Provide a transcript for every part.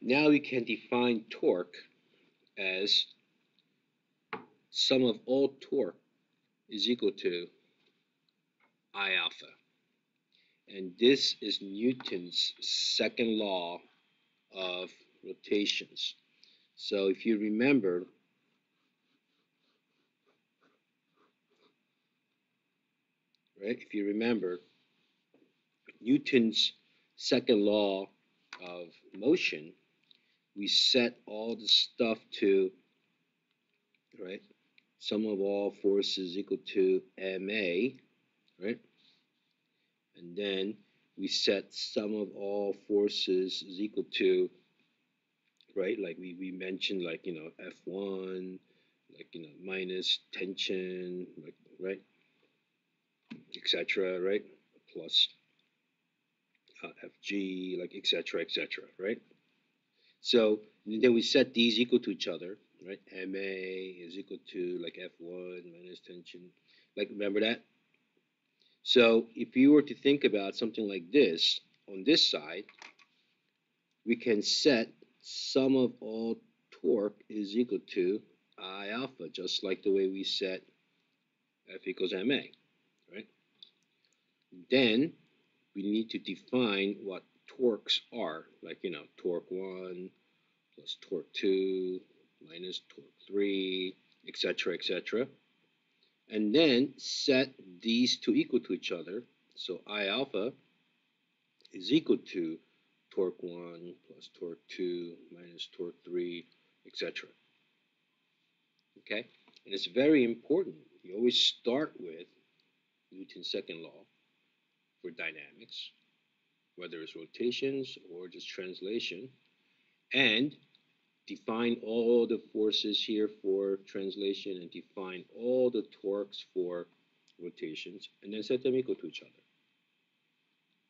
now we can define torque as sum of all torque is equal to I alpha. And this is Newton's second law of rotations. So if you remember, right, if you remember, Newton's second law of motion, we set all the stuff to, right, sum of all forces equal to ma, right? And then we set sum of all forces is equal to, right, like we, we mentioned, like, you know, F1, like, you know, minus tension, like, right, etc., right, plus uh, Fg, like, etc., etc., right? So then we set these equal to each other, right? Ma is equal to like F1 minus tension. Like, remember that? So if you were to think about something like this, on this side, we can set sum of all torque is equal to I alpha, just like the way we set F equals ma, right? Then we need to define what torques are, like, you know, torque 1 plus torque 2 minus torque 3, etc., etc. And then set these two equal to each other. So I alpha is equal to torque 1 plus torque 2 minus torque 3, etc. Okay? And it's very important. You always start with Newton's second law for dynamics, whether it's rotations or just translation, and define all the forces here for translation and define all the torques for rotations, and then set them equal to each other.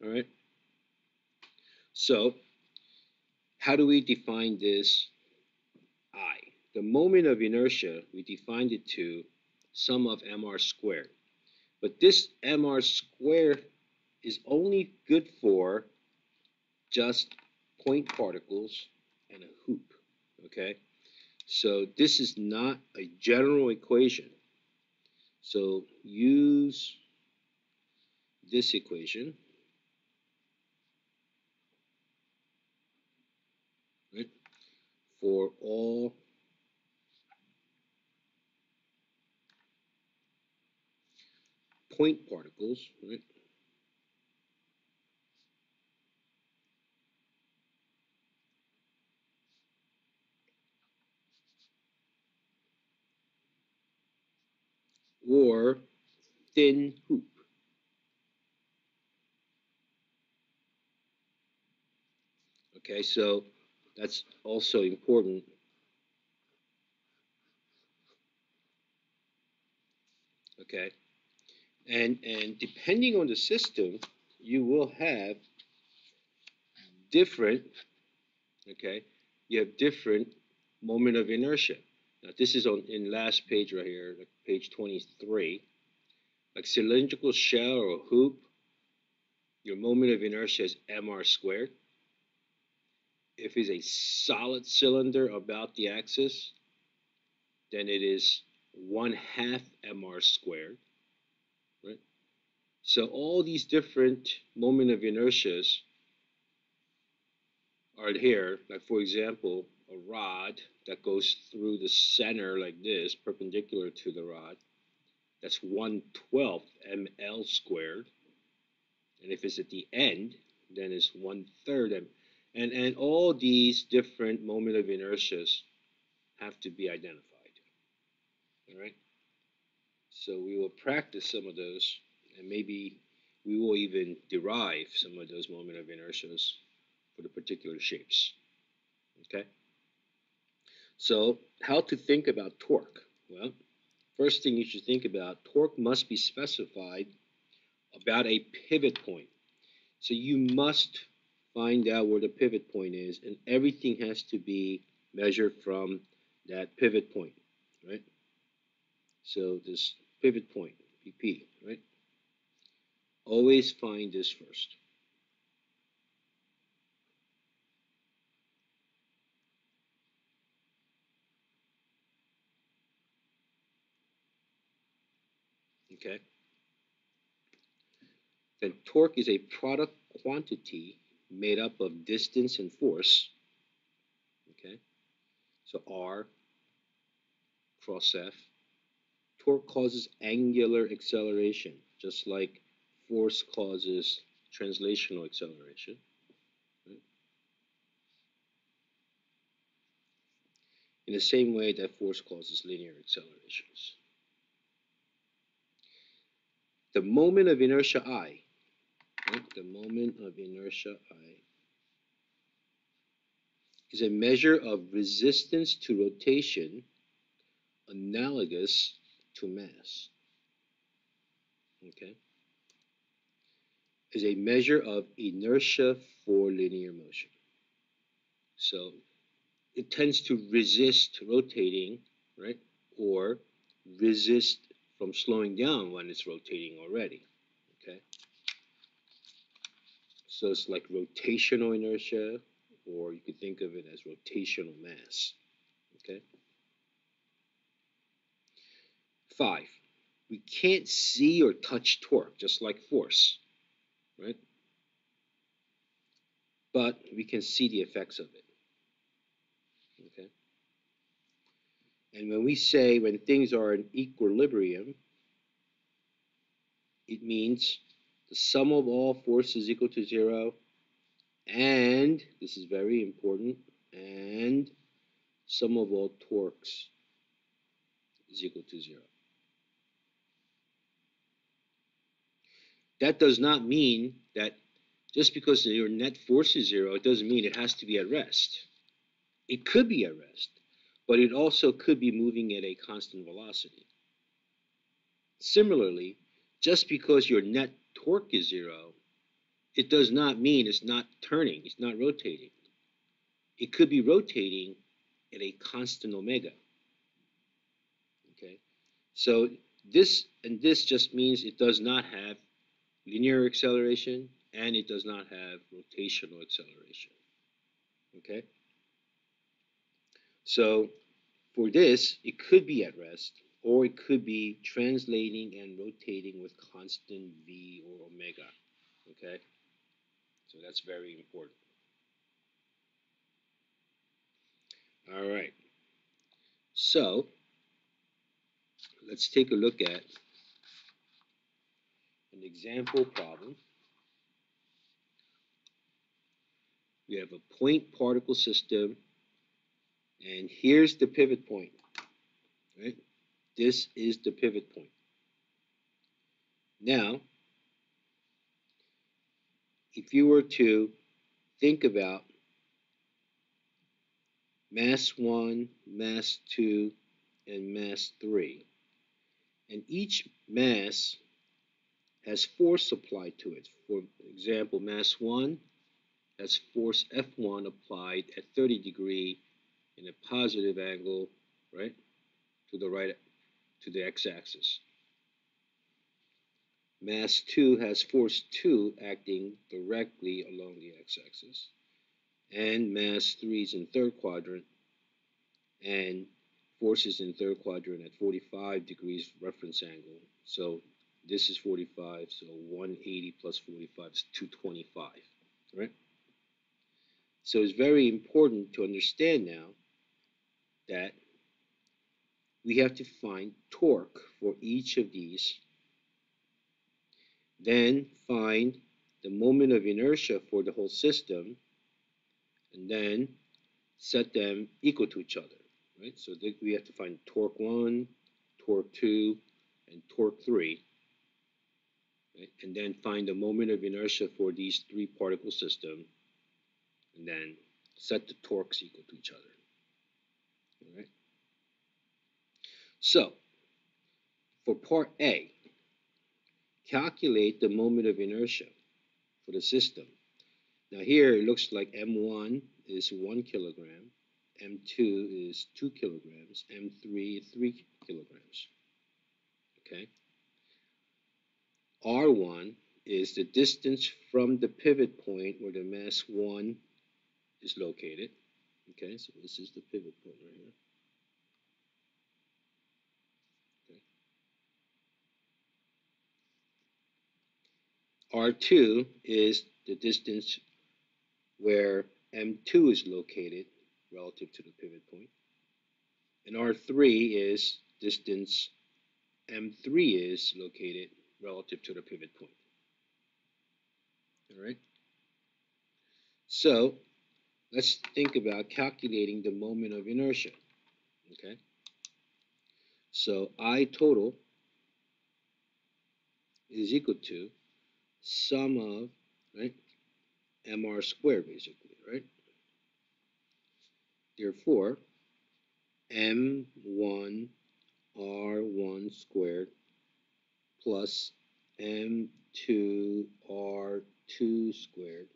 All right? So, how do we define this I? The moment of inertia, we defined it to sum of mr squared. But this mr squared is only good for just point particles and a hoop, okay? So this is not a general equation. So use this equation, for all point particles, right? Or thin hoop. Okay, so that's also important. Okay, and and depending on the system, you will have different. Okay, you have different moment of inertia. Now this is on in last page right here, like page 23. Like cylindrical shell or hoop, your moment of inertia is mr squared. If it's a solid cylinder about the axis, then it is 1 half mr squared. Right? So all these different moment of inertias are here. Like for example, a rod that goes through the center like this, perpendicular to the rod. That's 1 12th ml squared. And if it's at the end, then it's 1 third m. And, and all these different moment of inertias have to be identified. All right? So we will practice some of those, and maybe we will even derive some of those moment of inertias for the particular shapes. Okay? So how to think about torque? Well, first thing you should think about, torque must be specified about a pivot point. So you must find out where the pivot point is, and everything has to be measured from that pivot point, right? So this pivot point, PP, right? Always find this first. Okay? Then torque is a product quantity made up of distance and force. Okay? So R cross F. Torque causes angular acceleration, just like force causes translational acceleration. In the same way that force causes linear accelerations. The moment of inertia I, the moment of inertia I, is a measure of resistance to rotation analogous to mass. Okay? Is a measure of inertia for linear motion. So it tends to resist rotating, right? Or resist from slowing down when it's rotating already, okay? So it's like rotational inertia, or you could think of it as rotational mass, okay? Five, we can't see or touch torque, just like force, right? But we can see the effects of it. Okay. And when we say when things are in equilibrium, it means the sum of all forces equal to zero, and this is very important, and sum of all torques is equal to zero. That does not mean that just because your net force is zero, it doesn't mean it has to be at rest. It could be at rest, but it also could be moving at a constant velocity. Similarly, just because your net torque is zero, it does not mean it's not turning, it's not rotating. It could be rotating at a constant omega. Okay, so this and this just means it does not have linear acceleration and it does not have rotational acceleration. Okay. So for this, it could be at rest, or it could be translating and rotating with constant v or omega. Okay? So that's very important. All right. So let's take a look at an example problem. We have a point particle system and here's the pivot point, right? This is the pivot point. Now, if you were to think about mass 1, mass 2, and mass 3, and each mass has force applied to it. For example, mass 1 has force F1 applied at 30 degree in a positive angle, right, to the right, to the x-axis. Mass 2 has force 2 acting directly along the x-axis. And mass 3 is in third quadrant, and force is in third quadrant at 45 degrees reference angle. So this is 45, so 180 plus 45 is 225, right? So it's very important to understand now that we have to find torque for each of these, then find the moment of inertia for the whole system, and then set them equal to each other, right? So we have to find torque 1, torque 2, and torque 3, right? And then find the moment of inertia for these three particle system, and then set the torques equal to each other. Right. So, for part A, calculate the moment of inertia for the system. Now here it looks like M1 is 1 kilogram, M2 is 2 kilograms, M3 is 3 kilograms. Okay. R1 is the distance from the pivot point where the mass 1 is located. Okay, so this is the pivot point right here. R2 is the distance where M2 is located relative to the pivot point. And R3 is distance M3 is located relative to the pivot point. All right. So let's think about calculating the moment of inertia. Okay. So I total is equal to sum of right mr squared basically right. Therefore, m1 r1 squared plus m2 r2 squared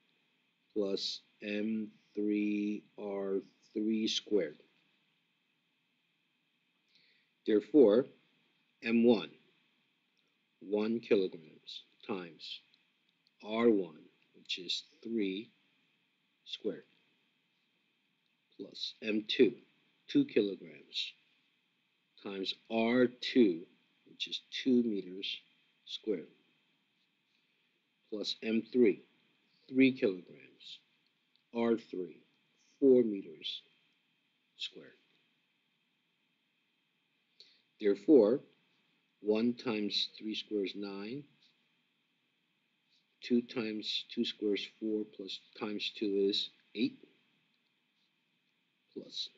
plus m3 r3 squared. Therefore, m1, 1 kilograms times r1, which is 3 squared, plus m2, 2 kilograms times R2, which is 2 meters squared, plus M3, 3 kilograms, R3, 4 meters squared. Therefore, 1 times 3 squared is 9, 2 times 2 squares 4 plus times 2 is 8, plus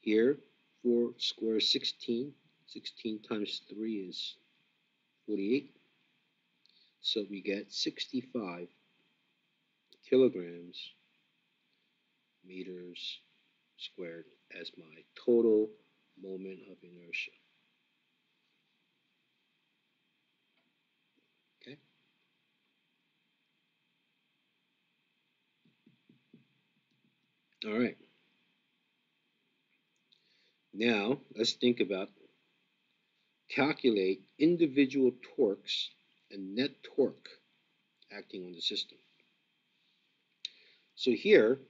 here 4 squares 16. 16 times 3 is 48. So we get 65 kilograms meters squared as my total moment of inertia. All right. Now, let's think about calculate individual torques and net torque acting on the system. So here,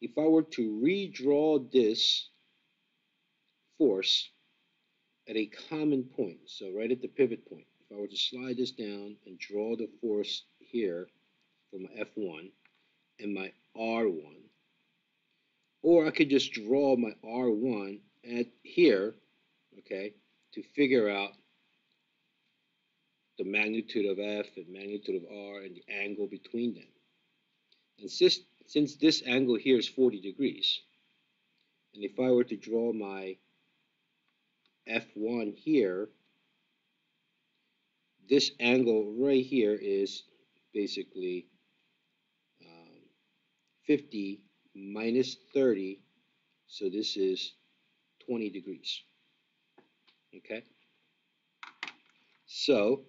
if I were to redraw this force at a common point, so right at the pivot point, if I were to slide this down and draw the force here from F1 and my R1, or I could just draw my R1 at here, okay, to figure out the magnitude of F and magnitude of R and the angle between them. And since, since this angle here is 40 degrees, and if I were to draw my F1 here, this angle right here is basically 50 minus 30, so this is 20 degrees. Okay? So,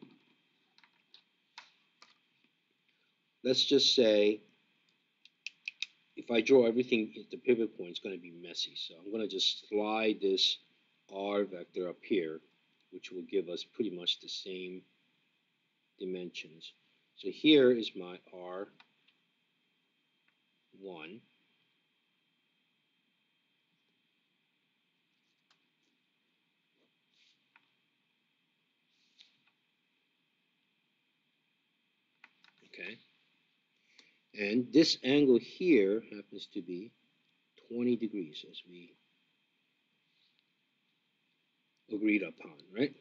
let's just say if I draw everything at the pivot point, it's going to be messy. So I'm going to just slide this r vector up here, which will give us pretty much the same dimensions. So here is my R1. okay? And this angle here happens to be 20 degrees as we agreed upon, right?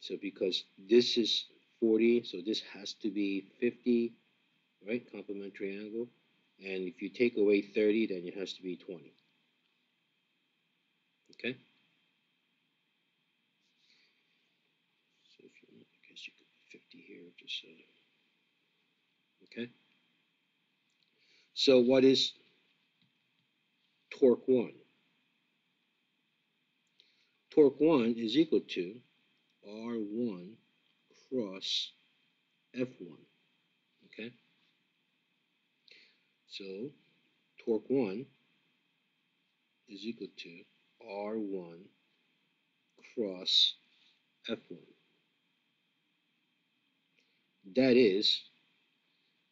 So because this is 40, so this has to be 50, right? Complementary angle. And if you take away 30, then it has to be 20. Okay? So if you want, I guess you could put 50 here, just so. Okay? So what is torque 1? Torque 1 is equal to R1 cross F1. Okay? So torque 1 is equal to R1 cross F1. That is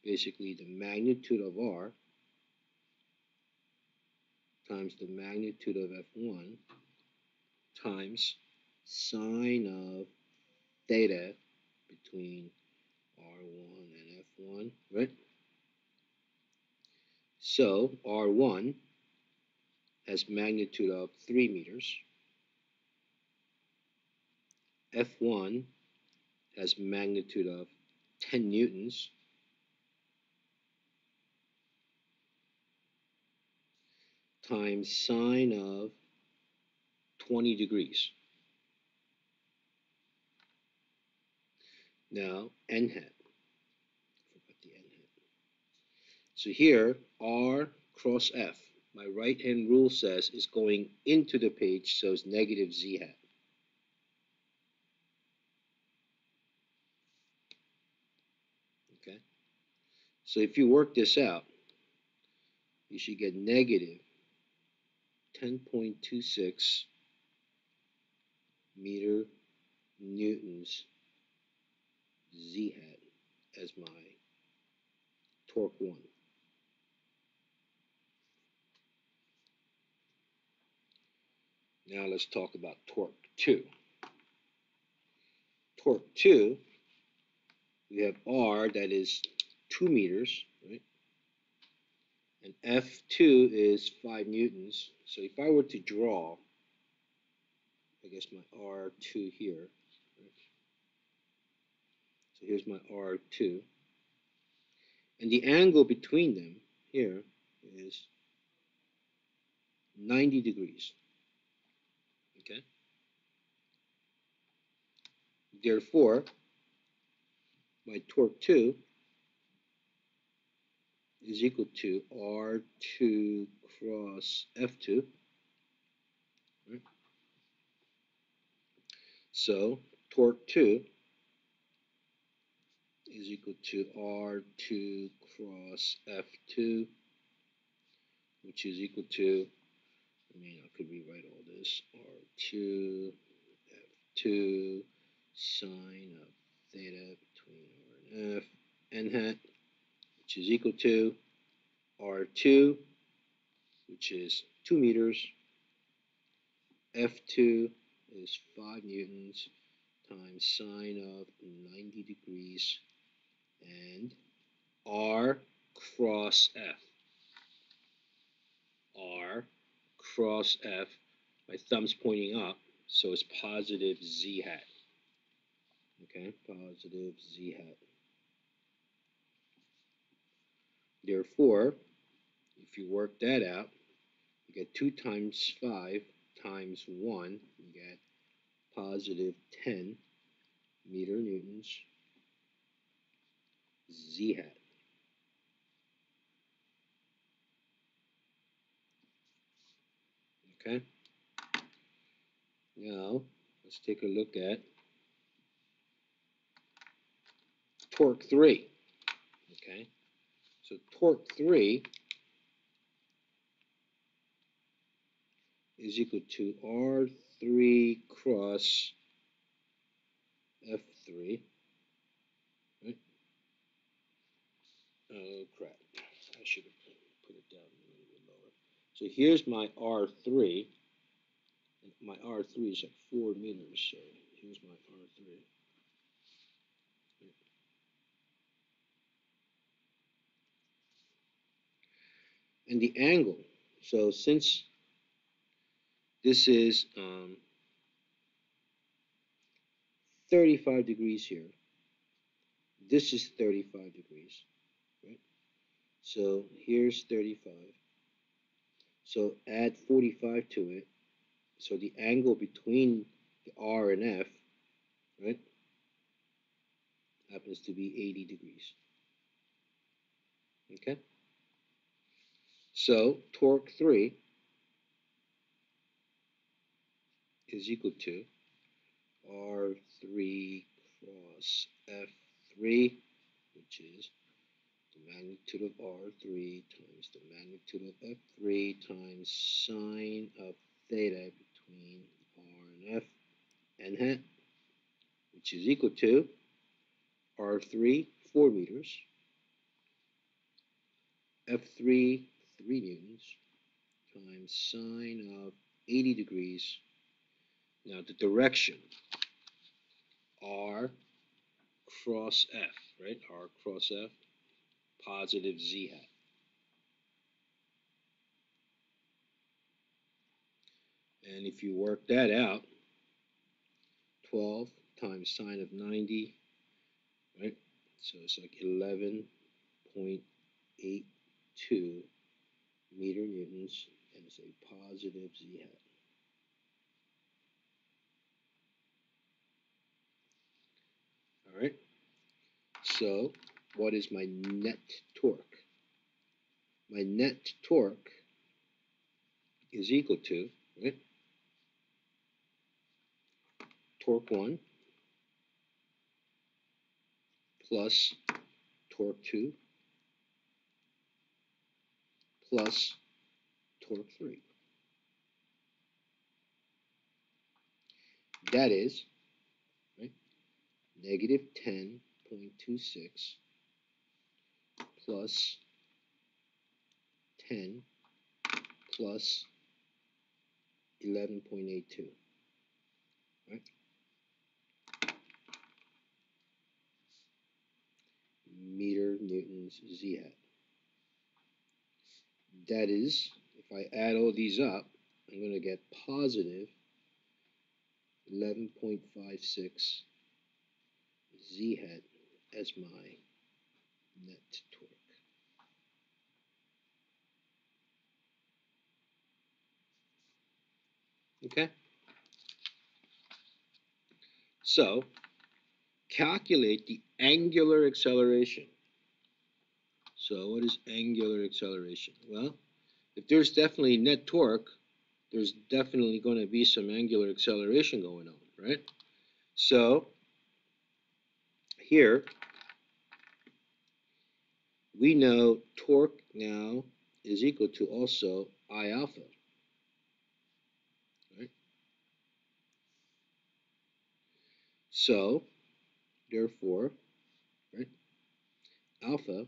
basically the magnitude of R times the magnitude of F1 times sine of theta between R1 and F1, right? So R1 has magnitude of 3 meters. F1 has magnitude of 10 newtons. times sine of 20 degrees. Now, n hat. So here, r cross f, my right hand rule says is going into the page, so it's negative z hat. Okay? So if you work this out, you should get negative 10.26 meter newtons z hat as my torque 1. Now let's talk about torque 2. Torque 2, we have R that is 2 meters, right? And F2 is 5 newtons. So if I were to draw, I guess my R2 here, so here's my R2. And the angle between them here is 90 degrees. Okay? Therefore, my torque 2 is equal to R2 cross F2. Right? So, torque 2 is equal to R2 cross F2, which is equal to, I mean, I could rewrite all this, R2, F2, sine of theta between R and F, n hat, which is equal to R2, which is 2 meters, F2 is 5 newtons times sine of 90 degrees and R cross F. R cross F, my thumb's pointing up, so it's positive Z hat. Okay, positive Z hat. Therefore, if you work that out, you get 2 times 5 times 1, you get positive 10 meter newtons z hat. Okay. Now, let's take a look at torque 3. Okay. So torque 3 is equal to R3 cross F3 Oh crap, I should have put it down a little bit lower. So here's my R3. My R3 is at 4 meters, so here's my R3. And the angle, so since this is um, 35 degrees here, this is 35 degrees. Right? So here's 35. So add 45 to it. So the angle between the R and F, right, happens to be 80 degrees. Okay? So torque 3 is equal to R3 cross F3, which is the magnitude of R3 times the magnitude of F3 times sine of theta between R and F n hat, which is equal to R3, 4 meters, F3, 3 newtons, times sine of 80 degrees. Now the direction, R cross F, right? R cross F, positive Z hat. And if you work that out, 12 times sine of 90, right? So it's like 11.82 meter newtons, and it's a positive Z hat. All right. So what is my net torque? My net torque is equal to, right? Torque 1 plus torque 2 plus torque 3. That is negative 10.26 plus 10 plus 11.82. Right? Meter newtons Z hat. That is, if I add all these up, I'm going to get positive 11.56 z hat as my net torque. Okay? So, calculate the angular acceleration. So what is angular acceleration? Well, if there's definitely net torque, there's definitely going to be some angular acceleration going on, right? So here, we know torque now is equal to also I alpha. Right? So, therefore, right, alpha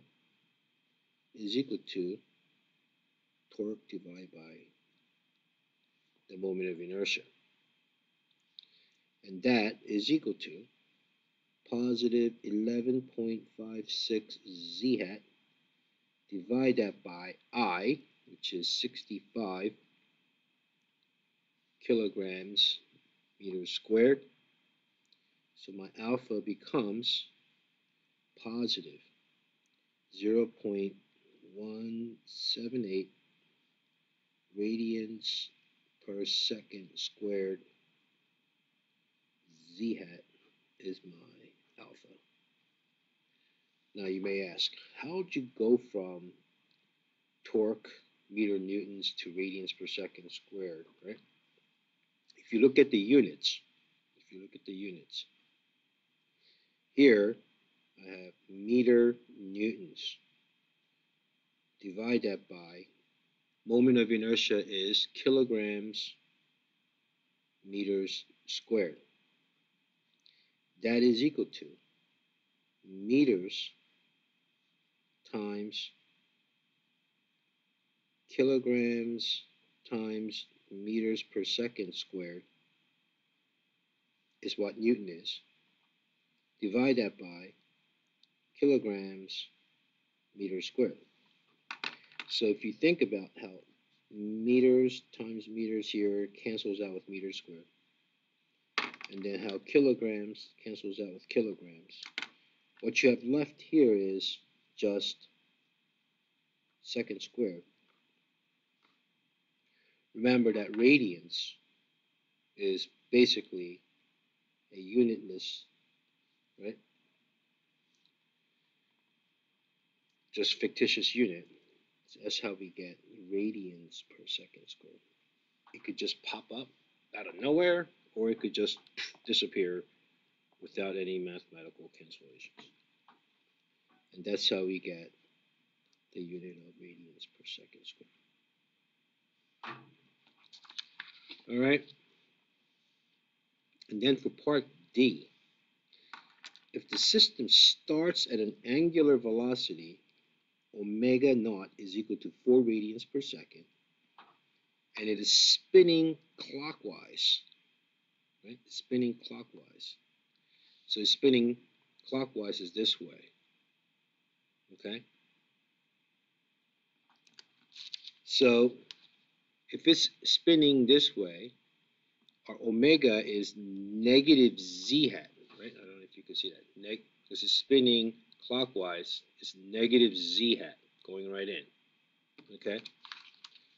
is equal to torque divided by the moment of inertia. And that is equal to positive 11.56 z hat, divide that by I, which is 65 kilograms meters squared. So my alpha becomes positive 0.178 radians per second squared z hat is my alpha. Now you may ask, how would you go from torque meter newtons to radians per second squared, right? If you look at the units, if you look at the units, here I have meter newtons. Divide that by moment of inertia is kilograms meters squared that is equal to meters times kilograms times meters per second squared is what Newton is. Divide that by kilograms meters squared. So if you think about how meters times meters here cancels out with meters squared, and then how kilograms cancels out with kilograms. What you have left here is just second squared. Remember that radians is basically a unitless, right? Just fictitious unit. That's how we get radians per second squared. It could just pop up out of nowhere or it could just disappear without any mathematical cancellations. And that's how we get the unit of radians per second squared. All right. And then for part D, if the system starts at an angular velocity, omega naught is equal to 4 radians per second, and it is spinning clockwise right? spinning clockwise. So it's spinning clockwise is this way. Okay? So if it's spinning this way, our omega is negative z hat, right? I don't know if you can see that. Neg this is spinning clockwise, is negative z hat going right in. Okay?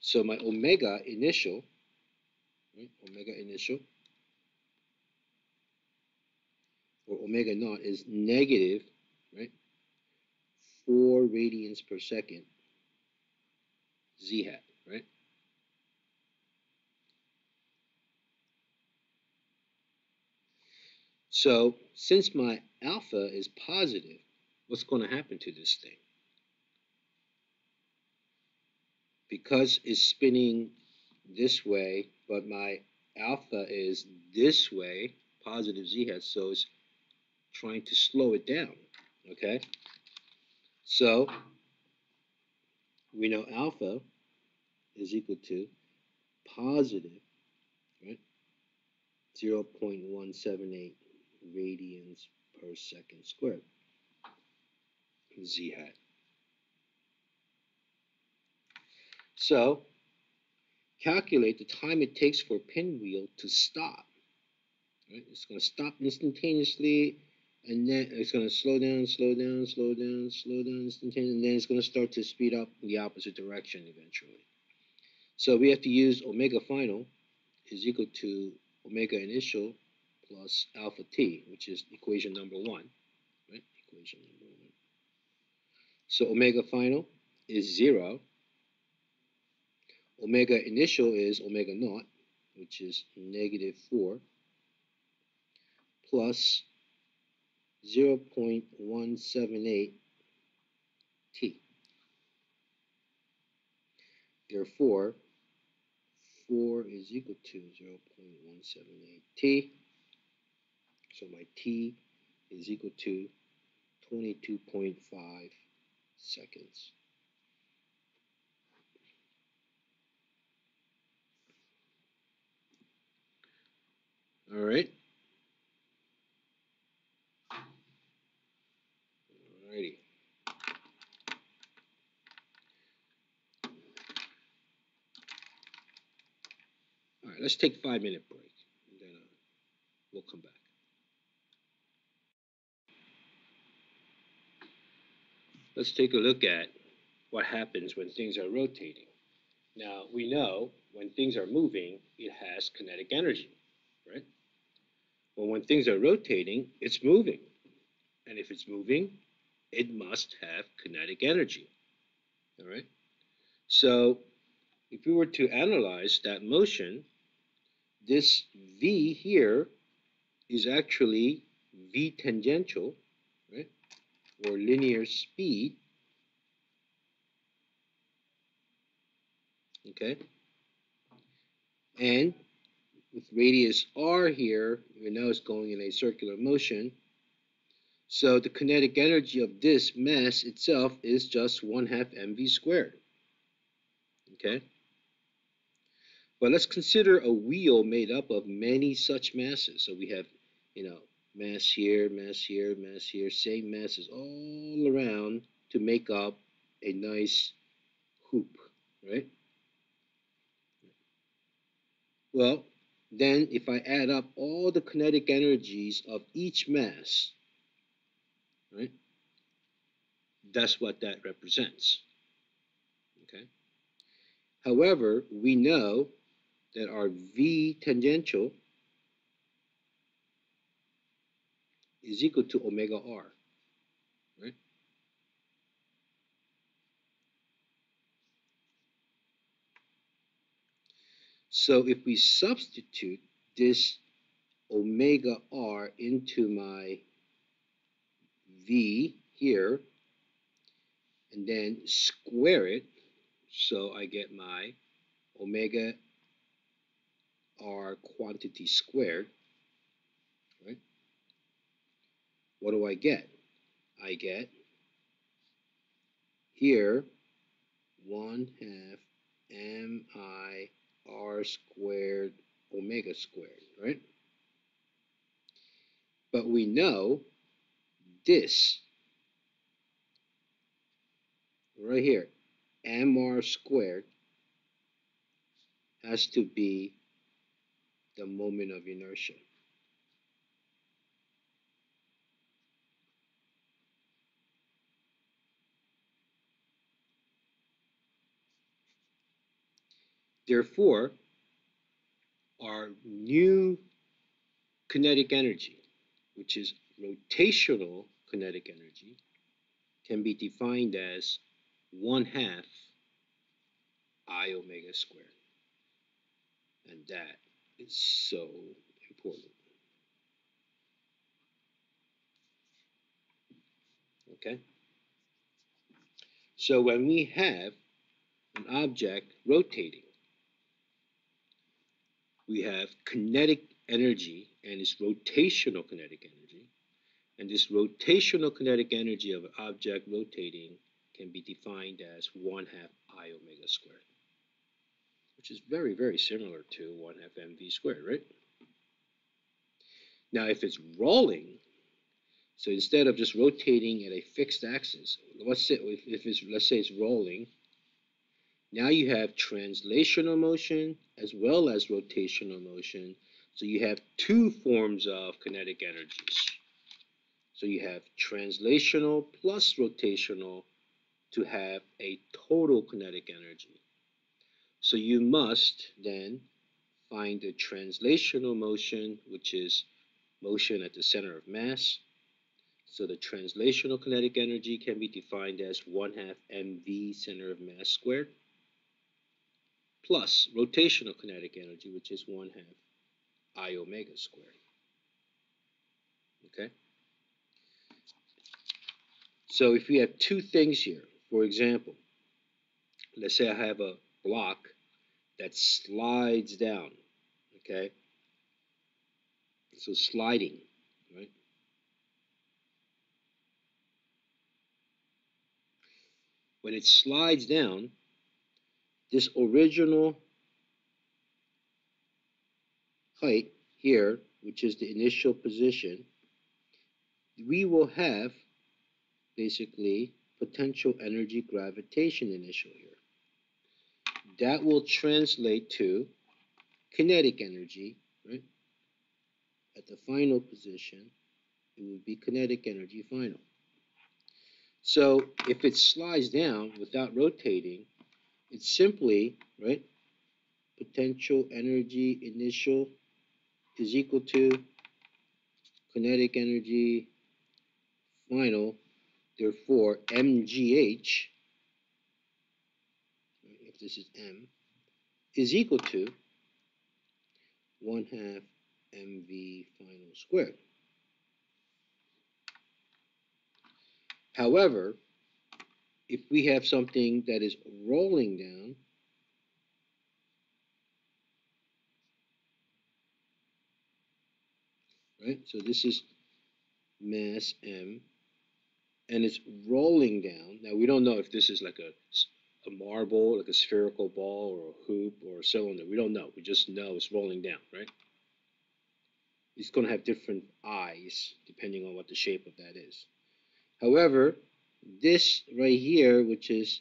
So my omega initial, right, omega initial, or omega naught is negative, right, 4 radians per second z hat, right? So since my alpha is positive, what's going to happen to this thing? Because it's spinning this way, but my alpha is this way, positive z hat, so it's trying to slow it down, okay? So we know alpha is equal to positive, right, 0.178 radians per second squared, z hat. So, calculate the time it takes for a pinwheel to stop. Right? It's going to stop instantaneously and then it's going to slow down, slow down, slow down, slow down instantaneously, and then it's going to start to speed up in the opposite direction eventually. So we have to use omega final is equal to omega initial plus alpha t, which is equation number one, right? Equation number one. So omega final is zero. Omega initial is omega naught, which is negative four, plus 0.178 t. Therefore, 4 is equal to 0.178 t. So my t is equal to 22.5 seconds. All right. Alrighty. All right, let's take five minute break and then uh, we'll come back. Let's take a look at what happens when things are rotating. Now, we know when things are moving, it has kinetic energy, right? Well, when things are rotating, it's moving. And if it's moving, it must have kinetic energy. All right. So if we were to analyze that motion, this v here is actually v tangential, or linear speed. Okay. And with radius r here, we know it's going in a circular motion. So the kinetic energy of this mass itself is just 1 half mv squared. Okay? But let's consider a wheel made up of many such masses. So we have, you know, mass here, mass here, mass here, same masses all around to make up a nice hoop, right? Well, then if I add up all the kinetic energies of each mass, right? That's what that represents. Okay. However, we know that our V tangential is equal to omega r, right? So if we substitute this omega r into my v here and then square it so I get my omega r quantity squared right what do I get I get here 1 half mi r squared omega squared right but we know this right here, mr squared has to be the moment of inertia. Therefore, our new kinetic energy, which is rotational kinetic energy, can be defined as 1 half I omega squared. And that is so important. Okay? So when we have an object rotating, we have kinetic energy and its rotational kinetic energy. And this rotational kinetic energy of an object rotating can be defined as 1 half I omega squared, which is very, very similar to 1 half mv squared, right? Now, if it's rolling, so instead of just rotating at a fixed axis, let's say if, it's let's say it's rolling, now you have translational motion as well as rotational motion. So you have two forms of kinetic energies. So you have translational plus rotational to have a total kinetic energy. So you must then find the translational motion, which is motion at the center of mass. So the translational kinetic energy can be defined as 1 half mv center of mass squared plus rotational kinetic energy, which is 1 half I omega squared. Okay? So if we have two things here, for example, let's say I have a block that slides down, okay? So sliding, right? When it slides down, this original height here, which is the initial position, we will have basically potential energy gravitation initial here. That will translate to kinetic energy, right? At the final position, it would be kinetic energy final. So if it slides down without rotating, it's simply, right, potential energy initial is equal to kinetic energy final, therefore mgh, if this is m, is equal to 1 half mv final squared. However, if we have something that is rolling down, right? So this is mass M, and it's rolling down. Now we don't know if this is like a, a marble, like a spherical ball, or a hoop, or a cylinder. We don't know. We just know it's rolling down, right? It's going to have different I's depending on what the shape of that is. However, this right here, which is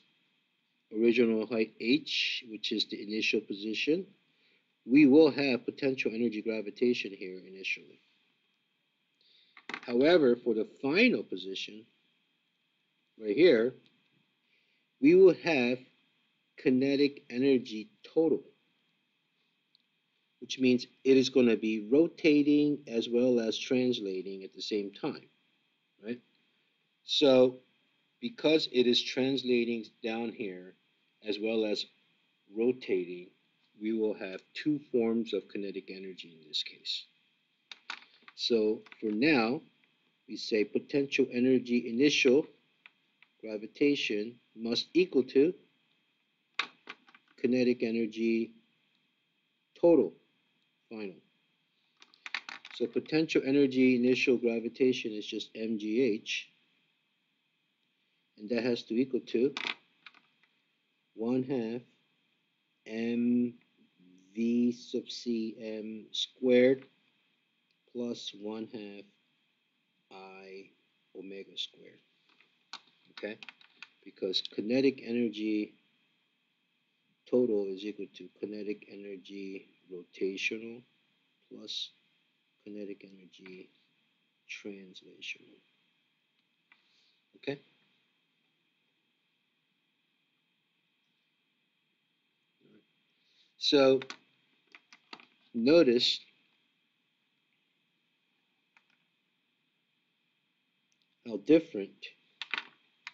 original height h, which is the initial position, we will have potential energy gravitation here initially. However, for the final position, right here, we will have kinetic energy total, which means it is going to be rotating as well as translating at the same time, right? So because it is translating down here as well as rotating, we will have two forms of kinetic energy in this case. So for now, we say potential energy initial gravitation must equal to kinetic energy total final. So potential energy initial gravitation is just mgh and that has to equal to 1 half m v sub c m squared plus 1 half i omega squared. Okay? Because kinetic energy total is equal to kinetic energy rotational plus kinetic energy translational. Okay? So notice how different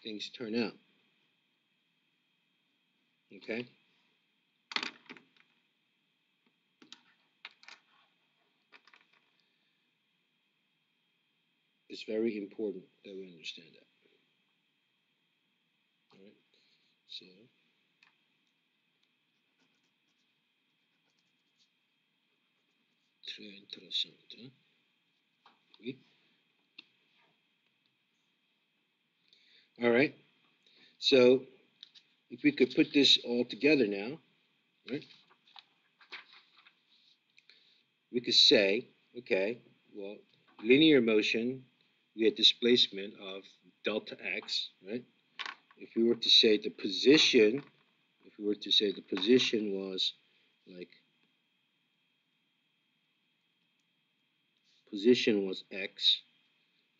things turn out. Okay? It's very important that we understand that. Alright, so Oui. All right. So if we could put this all together now, right? We could say, okay, well, linear motion, we had displacement of delta x, right? If we were to say the position, if we were to say the position was like position was x,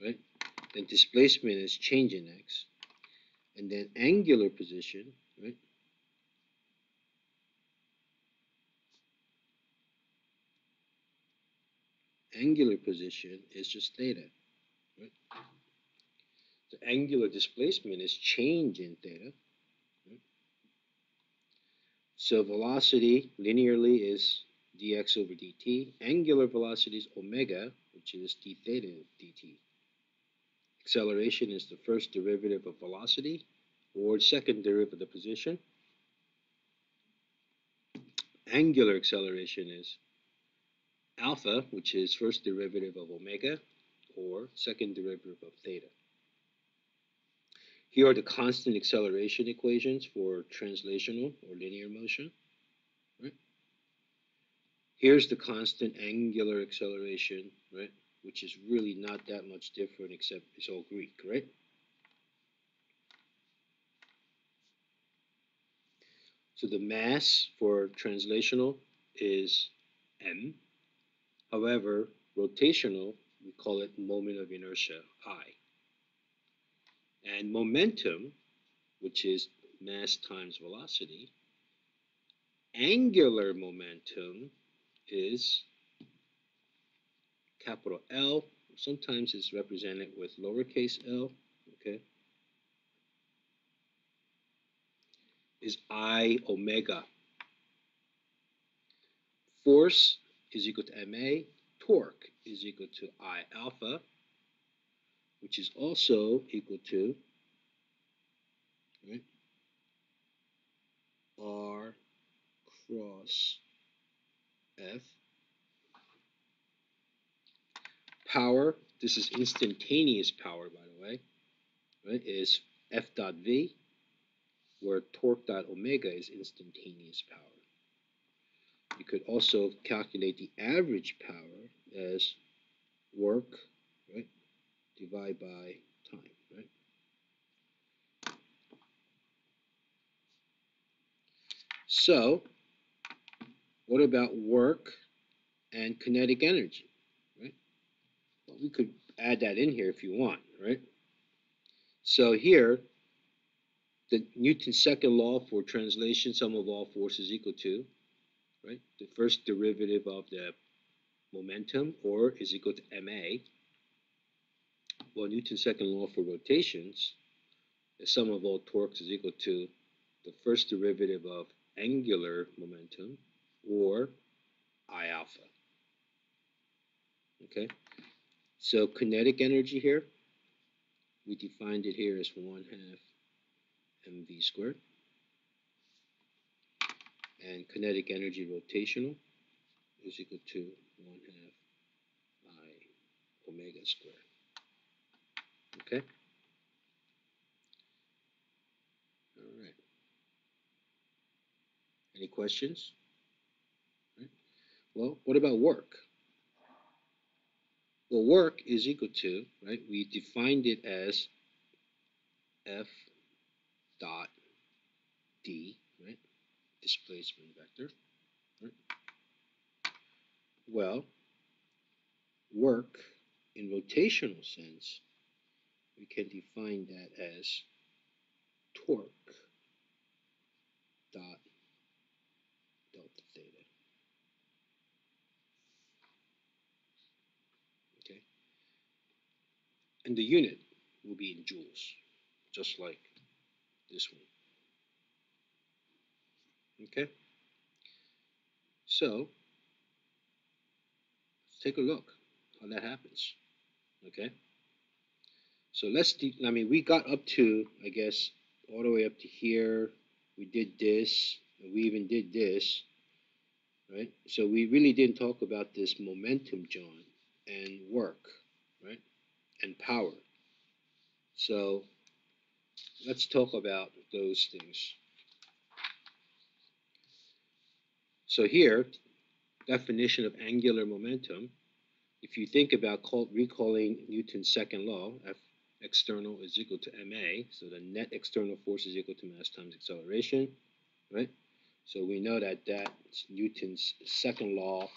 right? Then displacement is change in x. And then angular position, right? Angular position is just theta, right? The angular displacement is change in theta. So velocity linearly is dx over dt. Angular velocity is omega, which is d theta dt. Acceleration is the first derivative of velocity, or second derivative of position. Angular acceleration is alpha, which is first derivative of omega, or second derivative of theta. Here are the constant acceleration equations for translational or linear motion. Here's the constant angular acceleration, right? which is really not that much different except it's all Greek, right? So the mass for translational is m. However, rotational, we call it moment of inertia, I. And momentum, which is mass times velocity, angular momentum is capital L. Sometimes it's represented with lowercase l, okay? Is I omega. Force is equal to ma. Torque is equal to I alpha, which is also equal to right, R cross F power, this is instantaneous power, by the way, right, is F dot V, where torque dot omega is instantaneous power. You could also calculate the average power as work, right, divide by time, right? So, what about work and kinetic energy? Right. we could add that in here if you want, right? So here, the Newton's second law for translation, sum of all forces equal to, right? The first derivative of the momentum, or is equal to ma. Well, Newton's second law for rotations, the sum of all torques is equal to the first derivative of angular momentum, or I alpha. Okay, so kinetic energy here, we defined it here as 1 half mv squared. And kinetic energy rotational is equal to 1 half i omega squared. Okay? All right. Any questions? Well, what about work? Well, work is equal to, right, we defined it as F dot D, right, displacement vector, right? Well, work in rotational sense, we can define that as torque dot delta theta. Okay. And the unit will be in joules, just like this one. Okay. So, let's take a look how that happens. Okay. So let's, I mean, we got up to, I guess, all the way up to here. We did this, we even did this, right? So we really didn't talk about this momentum, John, and work? And power. So let's talk about those things. So here, definition of angular momentum, if you think about call, recalling Newton's second law, F external is equal to ma, so the net external force is equal to mass times acceleration, right? So we know that that's Newton's second law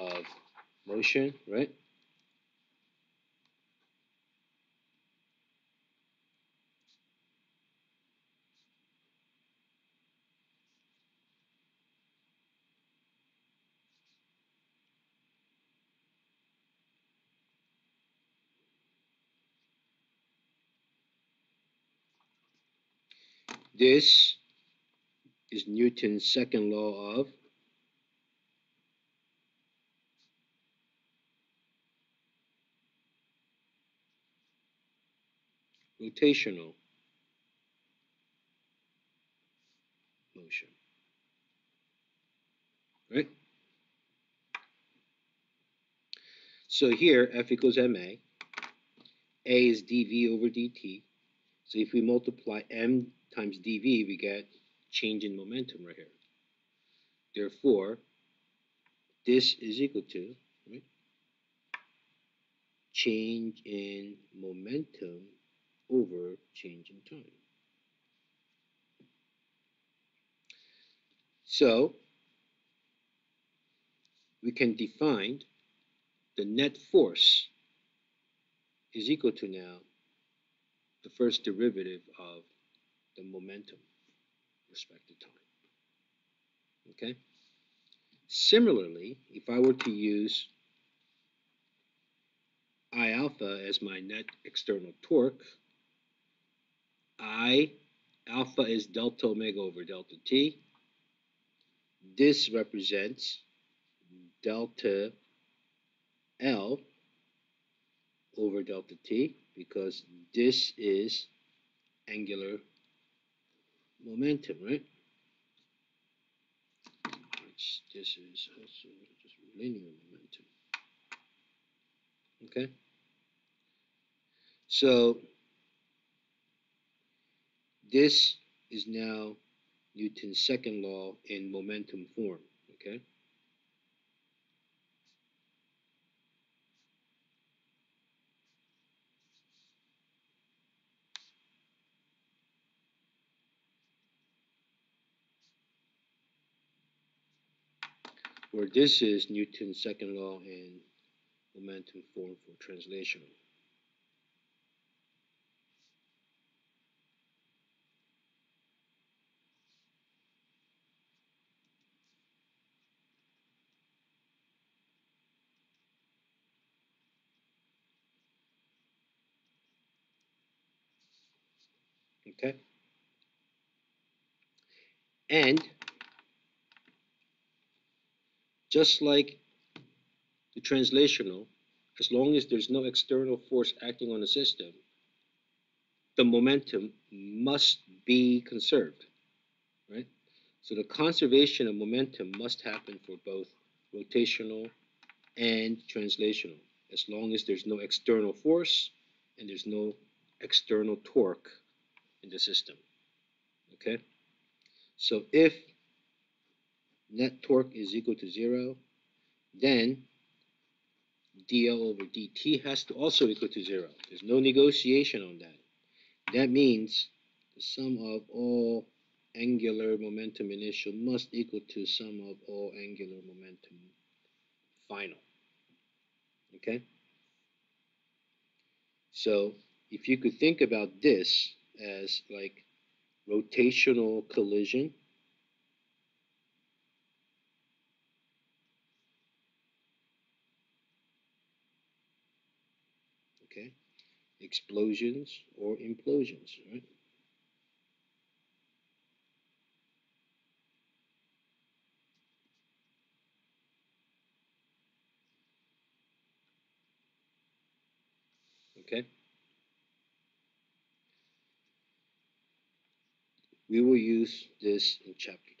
of motion, right? This is Newton's second law of rotational motion. Right? So here, F equals ma. A is dv over dt. So if we multiply m times dv, we get change in momentum right here. Therefore, this is equal to right, change in momentum over change in time. So, we can define the net force is equal to now the first derivative of the momentum respect to time. Okay? Similarly, if I were to use I alpha as my net external torque, I alpha is delta omega over delta t. This represents delta L over delta t because this is angular momentum, right? This is also just linear momentum. Okay? So this is now Newton's second law in momentum form, okay? Where this is Newton's second law in momentum form for translation. Okay? And just like the translational, as long as there's no external force acting on the system, the momentum must be conserved, right? So the conservation of momentum must happen for both rotational and translational, as long as there's no external force and there's no external torque in the system, okay? So if net torque is equal to zero, then dl over dt has to also equal to zero. There's no negotiation on that. That means the sum of all angular momentum initial must equal to sum of all angular momentum final. Okay? So if you could think about this as like rotational collision, okay, explosions or implosions, right? Okay. We will use this in chapter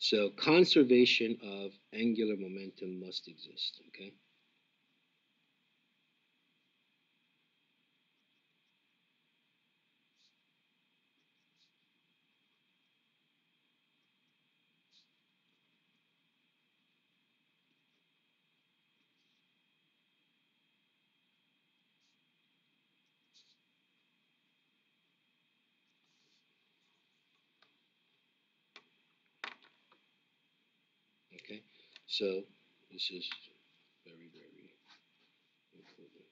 so conservation of angular momentum must exist. Okay. So this is very, very important.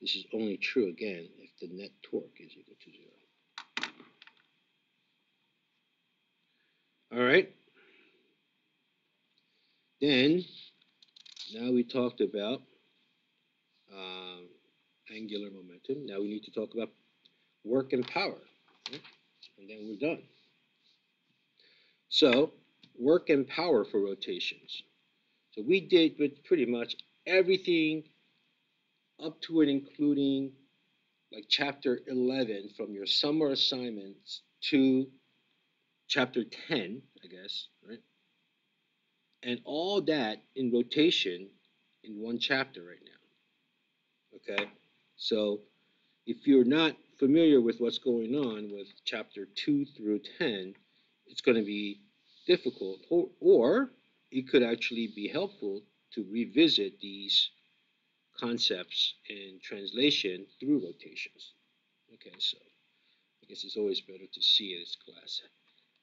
This is only true again if the net torque is equal to zero. All right. Then, now we talked about um, angular momentum. Now we need to talk about work and power. right? And then we're done. So, work and power for rotations. So we did with pretty much everything up to and including like chapter 11 from your summer assignments to chapter 10, I guess, right? And all that in rotation in one chapter right now. Okay? So if you're not familiar with what's going on with chapter 2 through 10, it's going to be difficult, or, or it could actually be helpful to revisit these concepts in translation through rotations. Okay, so I guess it's always better to see this class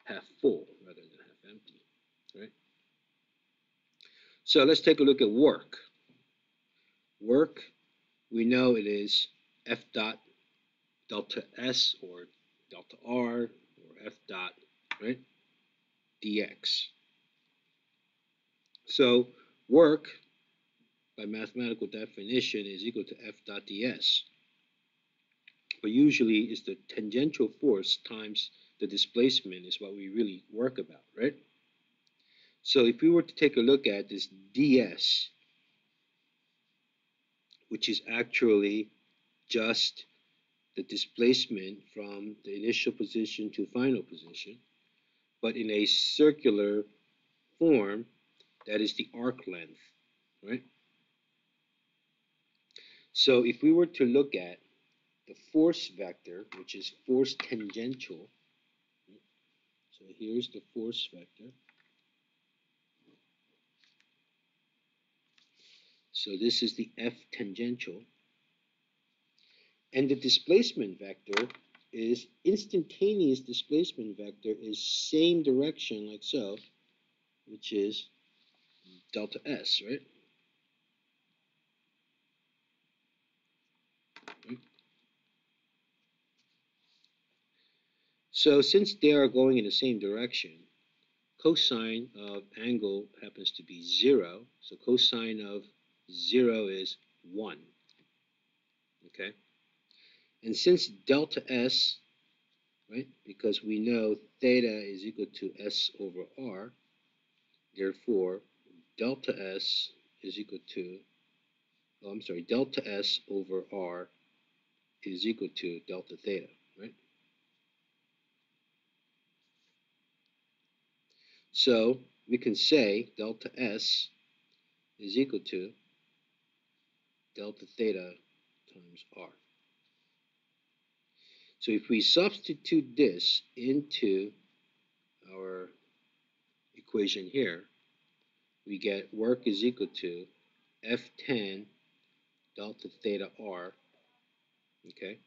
half full rather than half empty, right? So let's take a look at work. Work, we know it is F dot delta S or delta R or F dot, right? dx. So work, by mathematical definition, is equal to F dot ds. But usually it's the tangential force times the displacement is what we really work about, right? So if we were to take a look at this ds, which is actually just the displacement from the initial position to final position, but in a circular form, that is the arc length, right? So if we were to look at the force vector, which is force tangential, so here's the force vector. So this is the F tangential. And the displacement vector is instantaneous displacement vector is same direction like so, which is delta S, right? So since they are going in the same direction, cosine of angle happens to be zero. So cosine of zero is one. Okay. And since delta S, right, because we know theta is equal to S over R, therefore delta S is equal to, oh, I'm sorry, delta S over R is equal to delta theta, right? So we can say delta S is equal to delta theta times r. So if we substitute this into our equation here, we get work is equal to F tan delta theta r, okay?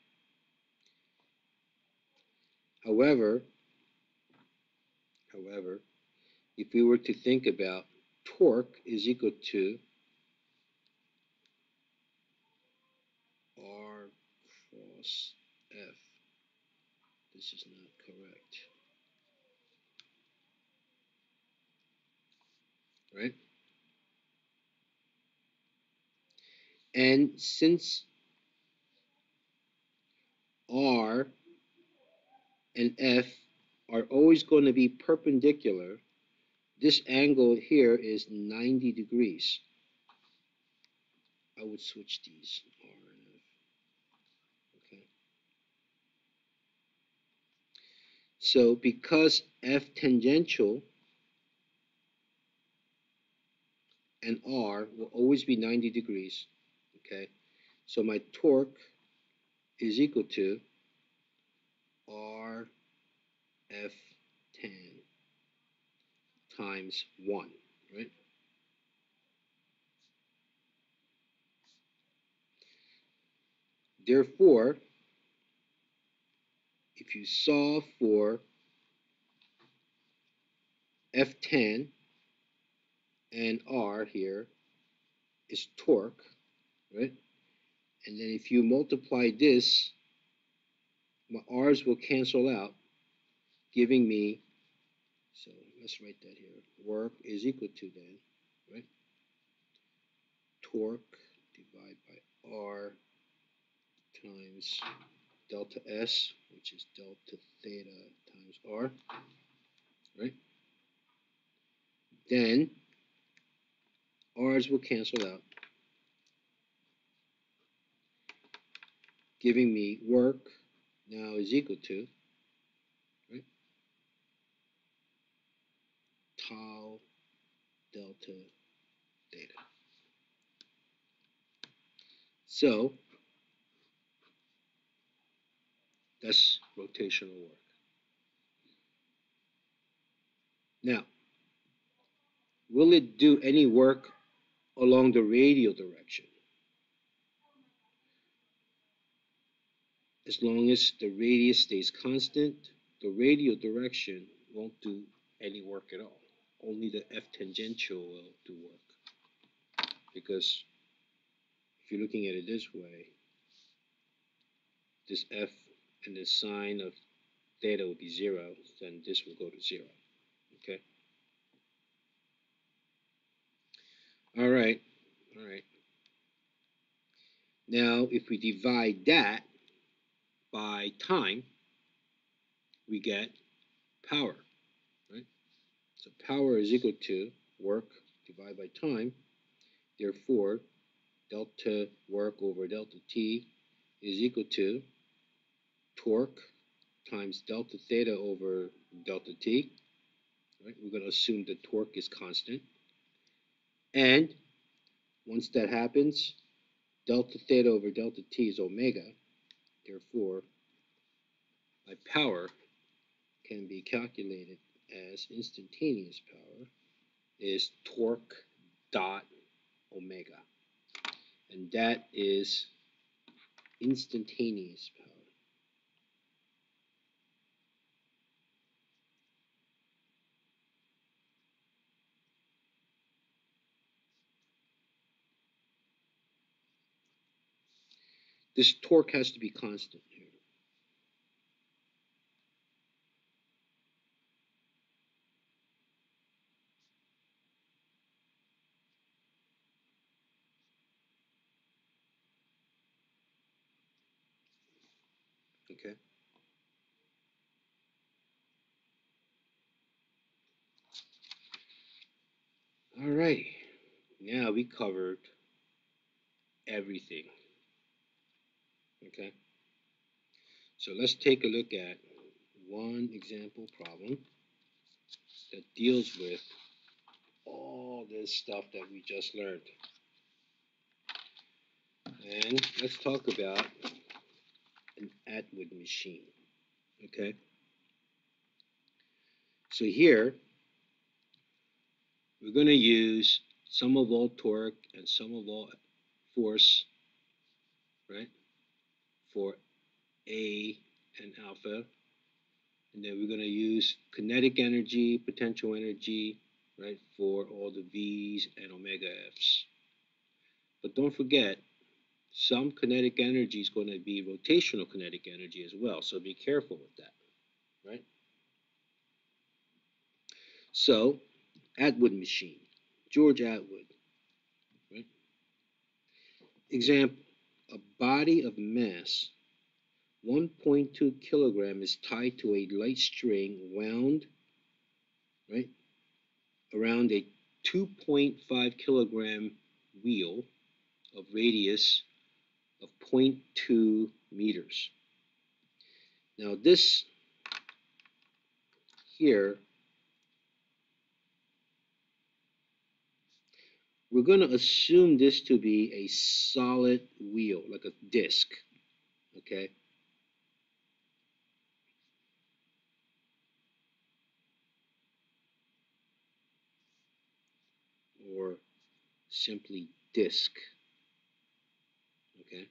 However, however, if we were to think about torque is equal to R cross F, this is not correct. Right? And since R and F are always going to be perpendicular, this angle here is 90 degrees. I would switch these, R and F. Okay. So because F tangential and R will always be 90 degrees, okay? So my torque is equal to R F tan times 1, right? Therefore, if you solve for F tan and R here is torque, right? And then if you multiply this, my R's will cancel out, giving me, so let's write that here, work is equal to then, right? Torque divided by R times delta S, which is delta theta times R, right? Then R's will cancel out, giving me work now is equal to, right, tau delta theta. So, that's rotational work. Now, will it do any work along the radial direction? As long as the radius stays constant, the radial direction won't do any work at all. Only the F tangential will do work. Because if you're looking at it this way, this F and the sine of theta will be zero, then this will go to zero. Okay? All right, all right. Now, if we divide that by time, we get power, right? So power is equal to work divided by time. Therefore, delta work over delta T is equal to torque times delta theta over delta T. Right? We're going to assume the torque is constant. And once that happens, delta theta over delta T is omega. Therefore, my power can be calculated as instantaneous power is torque dot omega. And that is instantaneous power. This torque has to be constant here. Okay. All right. Now we covered everything. Okay. So let's take a look at one example problem that deals with all this stuff that we just learned. And let's talk about an Atwood machine, okay? So here, we're gonna use sum of all torque and sum of all force, right? For A and alpha. And then we're gonna use kinetic energy, potential energy, right, for all the V's and omega F's. But don't forget, some kinetic energy is going to be rotational kinetic energy as well, so be careful with that, right? So, Atwood machine, George Atwood, right? Example, a body of mass 1.2 kilogram is tied to a light string wound, right, around a 2.5 kilogram wheel of radius of 0.2 meters. Now this here, we're going to assume this to be a solid wheel, like a disc, okay? Or simply disc. Okay.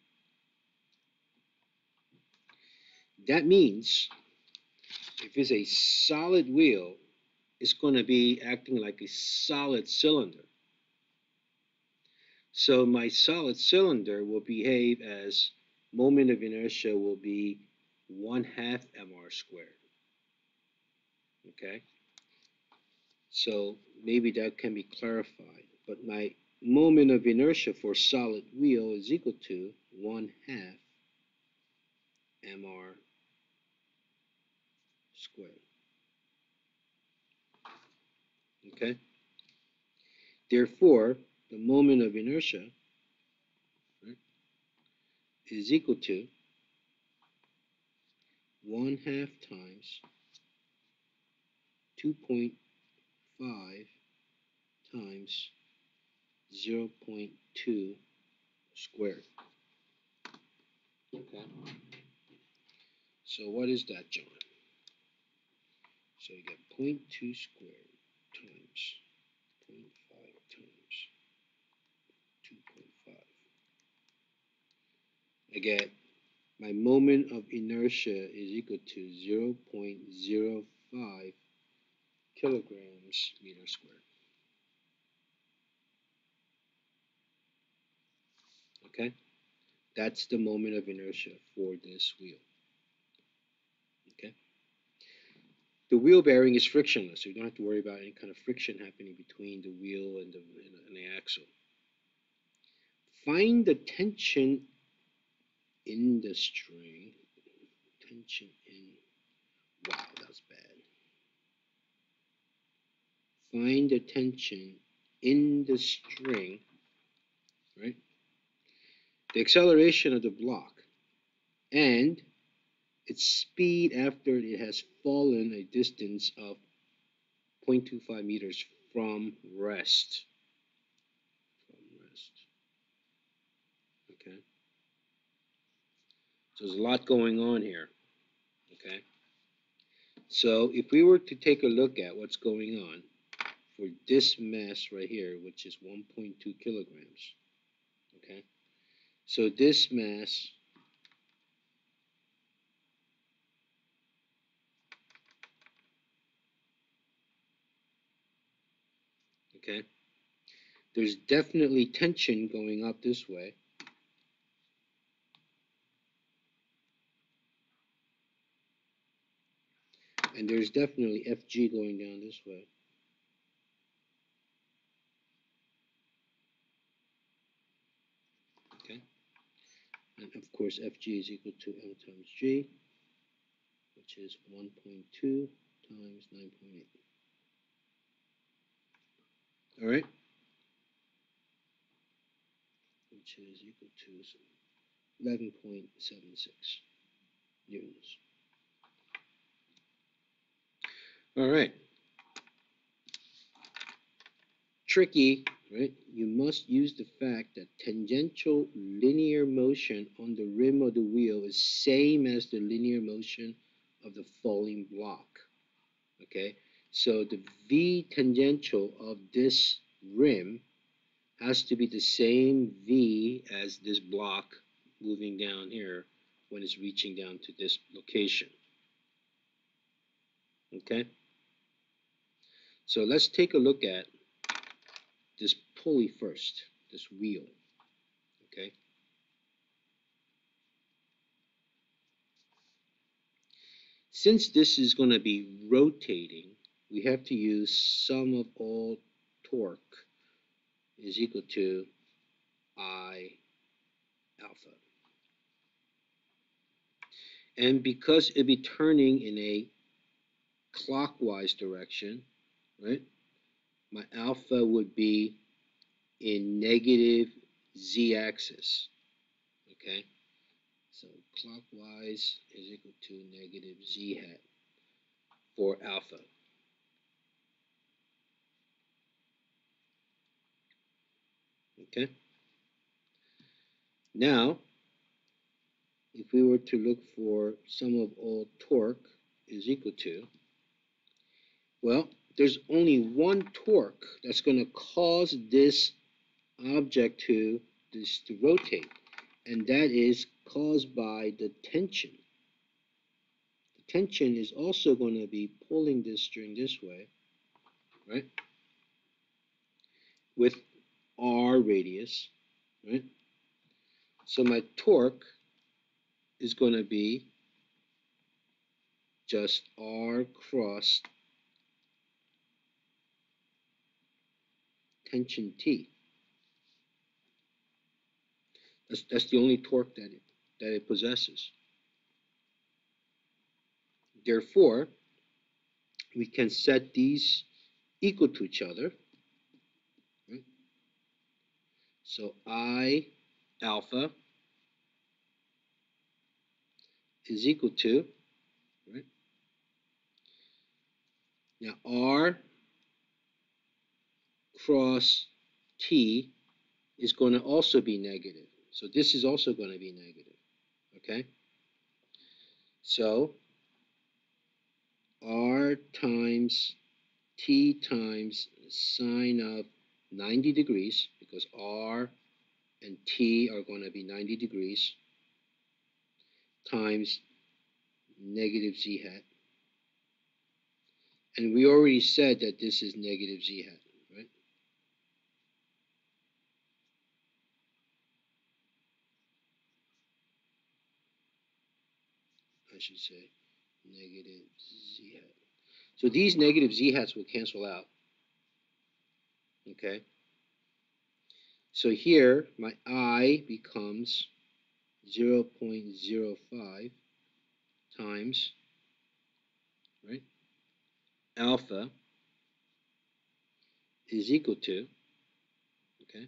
That means if it's a solid wheel, it's going to be acting like a solid cylinder. So my solid cylinder will behave as moment of inertia will be 1 half mr squared. Okay? So maybe that can be clarified. But my moment of inertia for solid wheel is equal to 1 half mr squared. Okay? Therefore, the moment of inertia right, is equal to 1 half times 2.5 times 0.2 squared. Okay. So what is that, John? So you get 0.2 squared times 0.5 times 2.5. Get my moment of inertia is equal to 0.05 kilograms meter squared. Okay? That's the moment of inertia for this wheel. Okay? The wheel bearing is frictionless, so you don't have to worry about any kind of friction happening between the wheel and the, and the axle. Find the tension in the string. Tension in. Wow, that's bad. Find the tension in the string, right? the acceleration of the block and its speed after it has fallen a distance of 0.25 meters from rest. From rest. Okay. There's a lot going on here. Okay. So if we were to take a look at what's going on for this mass right here, which is 1.2 kilograms, okay, so this mass okay, there's definitely tension going up this way. And there's definitely FG going down this way. Okay. And of course, Fg is equal to M times G, which is 1.2 times 9.8. All right? Which is equal to 11.76 newtons. All right. Tricky, right, you must use the fact that tangential linear motion on the rim of the wheel is same as the linear motion of the falling block. Okay, so the V tangential of this rim has to be the same V as this block moving down here when it's reaching down to this location. Okay? So let's take a look at this pulley first, this wheel. Okay? Since this is going to be rotating, we have to use sum of all torque is equal to I alpha. And because it'll be turning in a clockwise direction, right, my alpha would be in negative z-axis, okay? So clockwise is equal to negative z hat for alpha. Okay. Now, if we were to look for sum of all torque is equal to, well, there's only one torque that's going to cause this object to this to rotate, and that is caused by the tension. The tension is also going to be pulling this string this way, right? With r radius, right? So my torque is going to be just r cross tension T. That's, that's the only torque that it, that it possesses. Therefore, we can set these equal to each other so I alpha is equal to, right? Now R cross T is going to also be negative. So this is also going to be negative, okay? So R times T times sine of 90 degrees because R and T are going to be 90 degrees times negative z hat. And we already said that this is negative z hat, should say negative z hat. So these negative z hats will cancel out. Okay. So here, my I becomes 0 0.05 times, right, alpha is equal to, okay,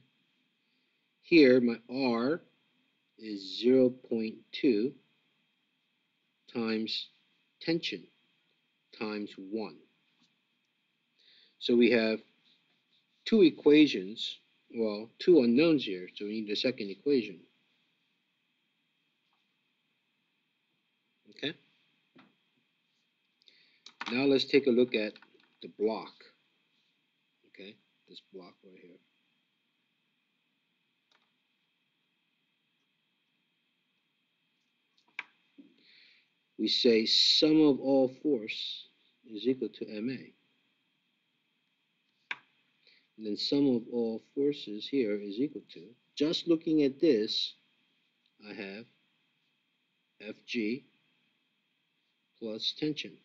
here my R is 0 0.2 times tension times 1. So we have two equations, well, two unknowns here, so we need the second equation. Okay? Now let's take a look at the block. Okay, this block right here. We say sum of all force is equal to ma. And then sum of all forces here is equal to, just looking at this, I have Fg plus tension.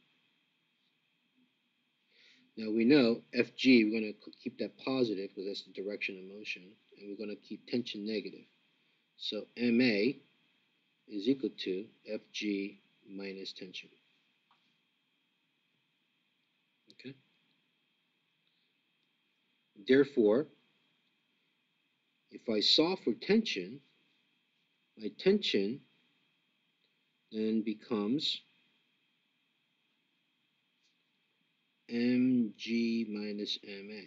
Now we know Fg, we're going to keep that positive because that's the direction of motion, and we're going to keep tension negative. So Ma is equal to Fg minus tension. Okay? Therefore, if I solve for tension, my tension then becomes mg minus ma.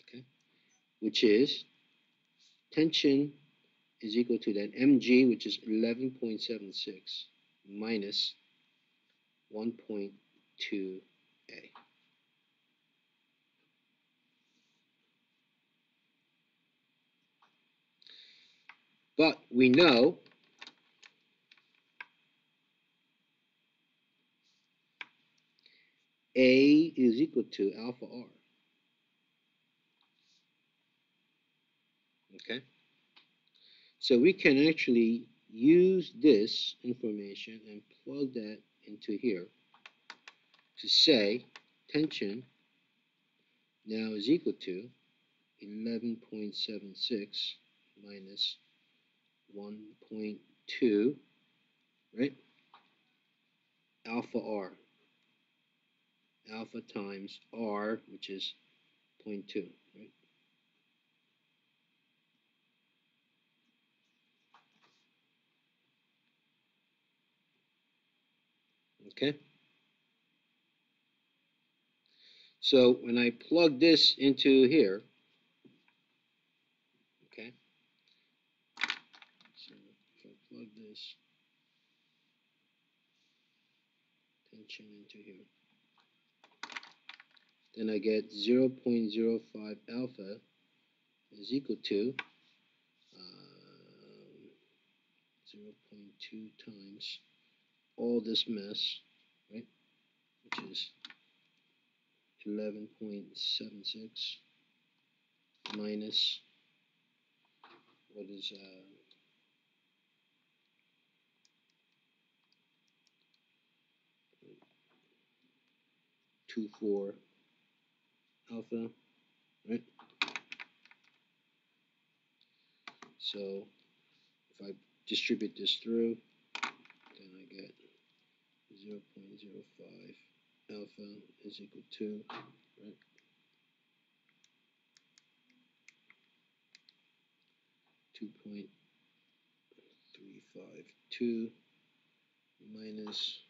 okay, which is tension is equal to then mg, which is 11.76 minus 1.2a. But we know A is equal to alpha R. Okay? So we can actually use this information and plug that into here to say tension now is equal to 11.76 minus 1.2, right? Alpha R. Alpha times R, which is 0.2, Okay? So when I plug this into here, okay? So if I plug this tension into here, then I get 0.05 alpha is equal to um, 0.2 times all this mess, right, which is 11.76 minus what is uh, two four alpha, right? So if I distribute this through, 0.05 alpha is equal to, right? Two point three five two minus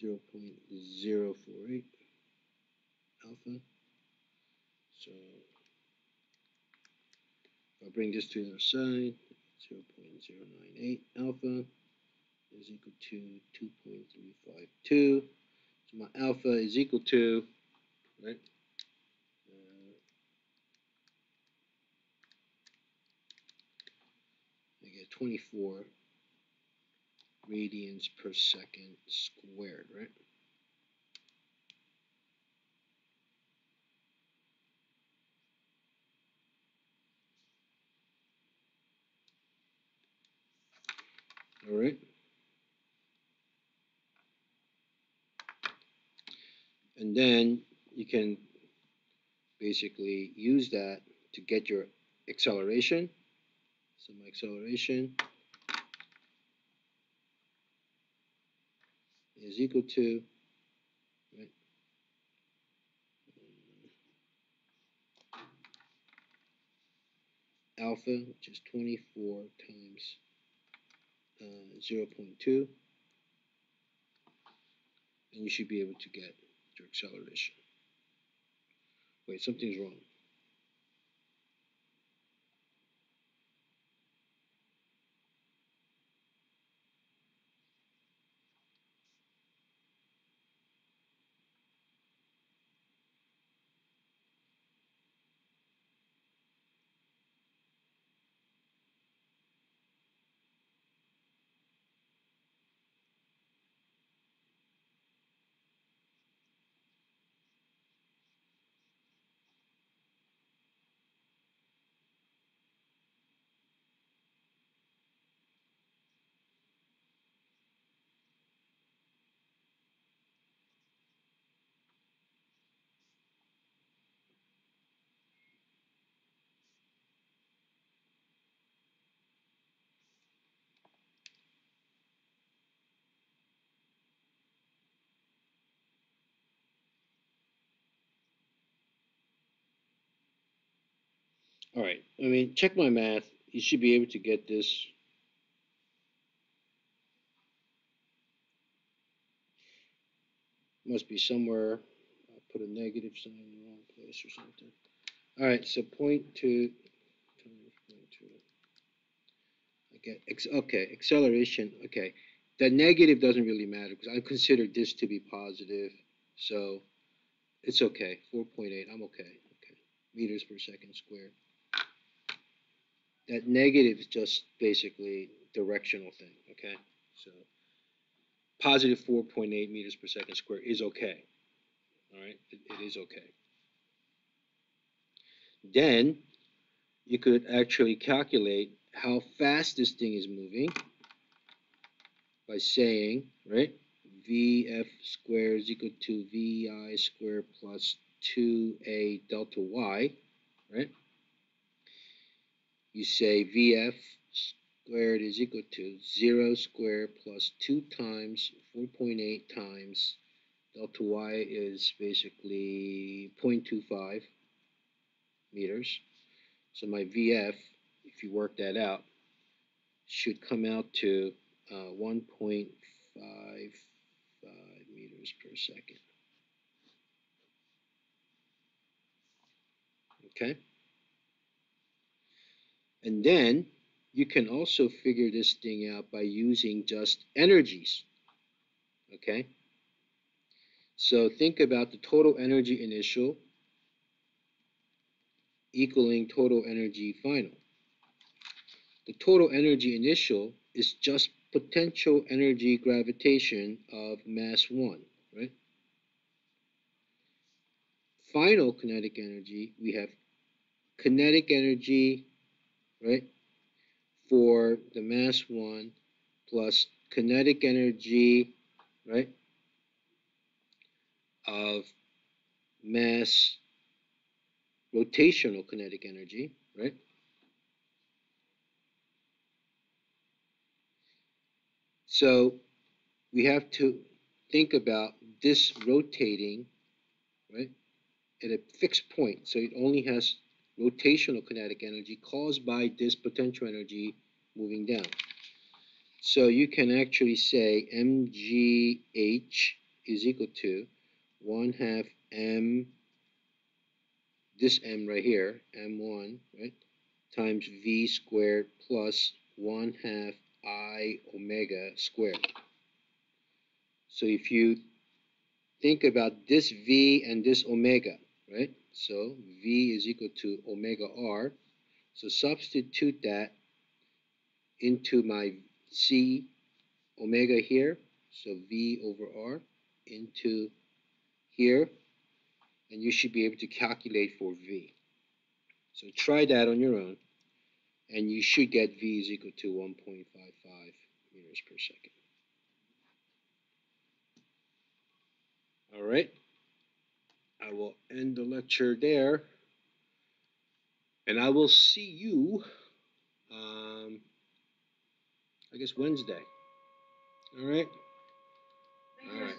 zero point zero four eight alpha. So if I bring this to the other side, zero point zero nine eight alpha is equal to two point three five two. So my alpha is equal to, right? Uh, I get twenty-four radians per second squared, right? All right. And then you can basically use that to get your acceleration. So my acceleration is equal to right, alpha, which is 24 times Uh, 0.2, and you should be able to get your acceleration. Wait, something's wrong. All right, I mean, check my math. You should be able to get this. must be somewhere, I'll put a negative sign in the wrong place or something. Alright, so point two. I okay, acceleration, okay. The negative doesn't really matter, because I consider this to be positive, so it's okay, four point eight, I'm okay, okay. Meters per second squared. That negative is just basically directional thing, okay? So positive four point eight meters per second squared is okay. Alright, it, it is okay. Then you could actually calculate how fast this thing is moving by saying, right, Vf squared is equal to Vi squared plus two A delta Y, right? You say Vf squared is equal to zero squared plus two times four point eight times delta Y is basically 0.25 meters. So my VF, if you work that out, should come out to uh, 1.55 meters per second. Okay? And then you can also figure this thing out by using just energies. Okay? So think about the total energy initial equaling total energy final. The total energy initial is just potential energy gravitation of mass 1, right? Final kinetic energy, we have kinetic energy, right, for the mass 1 plus kinetic energy, right, of mass rotational kinetic energy, right? So we have to think about this rotating, right, at a fixed point. So it only has rotational kinetic energy caused by this potential energy moving down. So you can actually say mgh is equal to 1 half m this m right here, m1, right, times v squared plus 1 half i omega squared. So if you think about this v and this omega, right, so v is equal to omega r, so substitute that into my c omega here, so v over r, into here, and you should be able to calculate for V. So try that on your own, and you should get V is equal to 1.55 meters per second. All right, I will end the lecture there, and I will see you, um, I guess Wednesday. All right. Thank you, All right.